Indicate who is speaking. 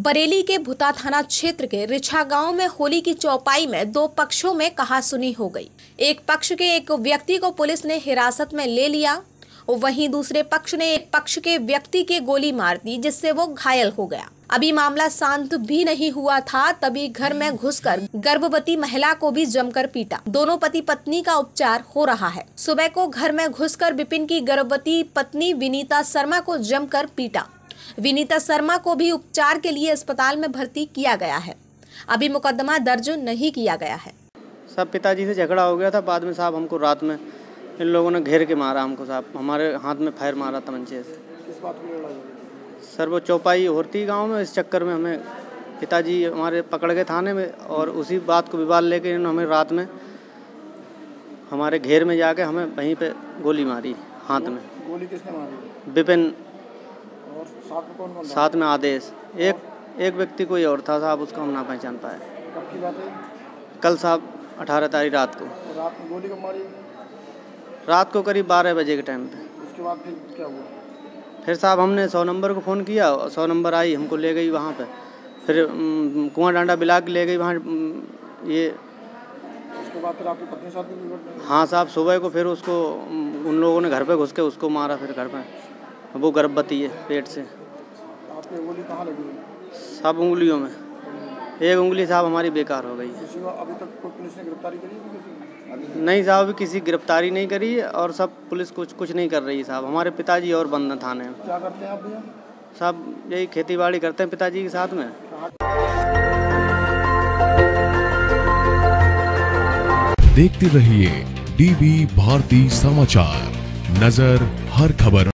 Speaker 1: बरेली के भुता थाना क्षेत्र के रिछा गाँव में होली की चौपाई में दो पक्षों में कहासुनी हो गई। एक पक्ष के एक व्यक्ति को पुलिस ने हिरासत में ले लिया, वहीं दूसरे पक्ष ने एक पक्ष के व्यक्ति के गोली मार दी, जिससे वो घायल हो गया। अभी मामला शांत भी नहीं हुआ था, तभी घर में घुसकर गर्भवती महिला को भी जमकर पीटा। दोनों पति पत्नी का उपचार हो रहा है। सुबह को घर में घुसकर विपिन की गर्भवती पत्नी विनीता शर्मा को जमकर पीटा। विनीता शर्मा को भी उपचार के लिए अस्पताल में भर्ती किया गया है। अभी मुकदमा दर्ज नहीं किया गया है।
Speaker 2: सब पिताजी से झगड़ा हो गया था। बाद में साहब हमको रात में इन लोगों ने घेर के मारा हमको साहब। हमारे हाथ में फायर मारा तमंचे से।
Speaker 3: किस बात की
Speaker 2: सर वो चौपाई होती गाँव में इस चक्कर में हमें पिताजी हमारे पकड़ गए थाने में और उसी बात को विवाद लेके इन्होंने हमें रात में हमारे घेर में जाके हमें वहीं पे गोली मारी हाथ में।
Speaker 3: गोली किसने मारी?
Speaker 2: विपिन
Speaker 3: साथ में कौन कौन
Speaker 2: साथ में आदेश। एक एक व्यक्ति कोई और था साहब उसको हम ना पहचान पाए।
Speaker 3: कब की बात है?
Speaker 2: कल साहब अठारह तारीख रात को।
Speaker 3: रात में गोली कब मारी?
Speaker 2: रात को करीब बारह बजे के टाइम पे।
Speaker 3: उसके बाद फिर क्या हुआ?
Speaker 2: फिर साहब हमने सौ नंबर को फ़ोन किया सौ नंबर आई हमको ले गई वहाँ पे। फिर कुआँ डांडा बिला के ले गई वहाँ ये।
Speaker 3: उसके बाद फिर आपकी पत्नी साथ?
Speaker 2: हाँ साहब सुबह को फिर उसको उन लोगों ने घर पे घुस के उसको मारा फिर घर पे। वो गर्भवती है पेट से।
Speaker 3: आपकी गोली कहाँ लगी
Speaker 2: सब उंगलियों में। एक उंगली साहब हमारी बेकार हो गई है।
Speaker 3: अभी तक कोई पुलिस ने गिरफ्तारी करी किसी
Speaker 2: नहीं साहब अभी किसी गिरफ्तारी नहीं करी है और सब पुलिस कुछ कुछ नहीं कर रही है साहब। हमारे पिताजी और बंद थाने में।
Speaker 3: क्या करते हैं आप भैया?
Speaker 2: साहब यही खेती बाड़ी करते हैं पिताजी के साथ में।
Speaker 4: देखते रहिए डीबी भारती समाचार। नज़र हर खबर।